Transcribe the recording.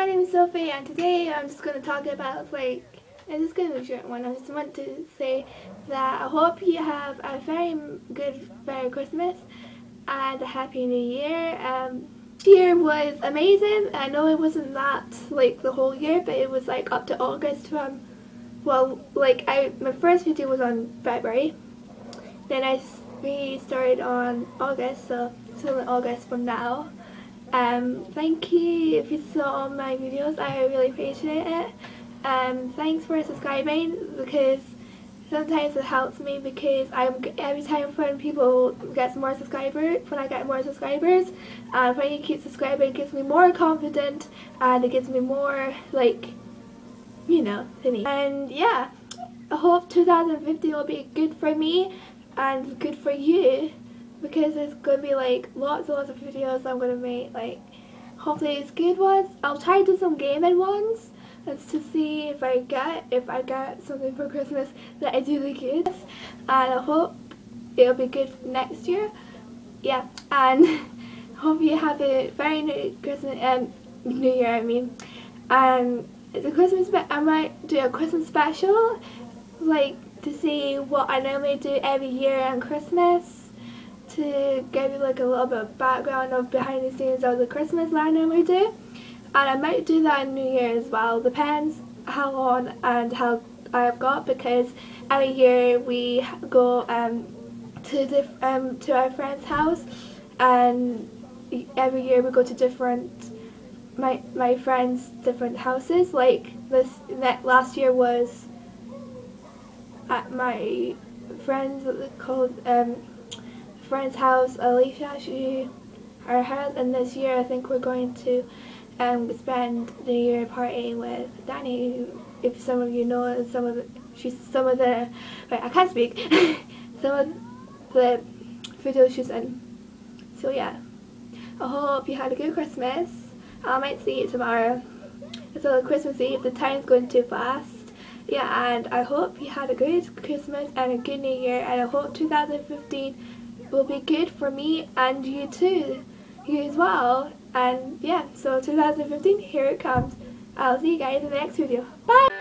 my name is Sophie and today I'm just going to talk about like, it's just going to be a short one, I just want to say that I hope you have a very good Merry Christmas and a Happy New Year. Um, year was amazing, I know it wasn't that like the whole year but it was like up to August from, well like I my first video was on February, then I restarted on August so still in August from now um, thank you if you saw all my videos, I really appreciate it. Um, thanks for subscribing because sometimes it helps me because I'm every time when people get more subscribers, when I get more subscribers, and when you keep subscribing, it gives me more confident and it gives me more like, you know, thingy. And yeah, I hope 2015 will be good for me and good for you because there's to be like lots and lots of videos I'm to make like hopefully it's good ones. I'll try to do some gaming ones just to see if I get if I get something for Christmas that I do the good and I hope it'll be good next year. Yeah and hope you have a very new Christmas um New Year I mean and the Christmas I might do a Christmas special like to see what I normally do every year on Christmas to give you like a little bit of background of behind the scenes of the Christmas line we do. And I might do that in New Year as well, depends how long and how I've got because every year we go um, to, the um, to our friend's house and every year we go to different my my friends different houses like this last year was at my friends called um, friend's house, Alicia, she, her house, and this year I think we're going to um, spend the year party with Danny, if some of you know some of the, she's some of the, wait, I can't speak, some of the videos she's in. So yeah, I hope you had a good Christmas. I might see you tomorrow. It's a Christmas Eve, the time's going too fast. Yeah, and I hope you had a good Christmas and a good New Year, and I hope 2015 will be good for me and you too, you as well. And yeah, so 2015, here it comes. I'll see you guys in the next video. Bye!